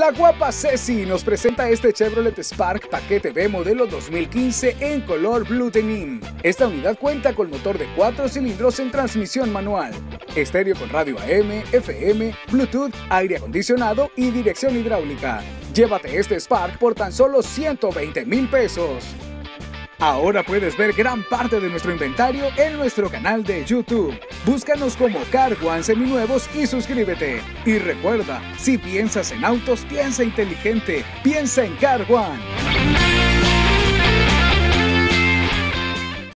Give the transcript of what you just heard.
La guapa Ceci nos presenta este Chevrolet Spark paquete B modelo 2015 en color Blue Denim. Esta unidad cuenta con motor de 4 cilindros en transmisión manual, estéreo con radio AM, FM, Bluetooth, aire acondicionado y dirección hidráulica. Llévate este Spark por tan solo 120 mil pesos. Ahora puedes ver gran parte de nuestro inventario en nuestro canal de YouTube. Búscanos como Car One Seminuevos y suscríbete. Y recuerda, si piensas en autos, piensa inteligente, piensa en Car One.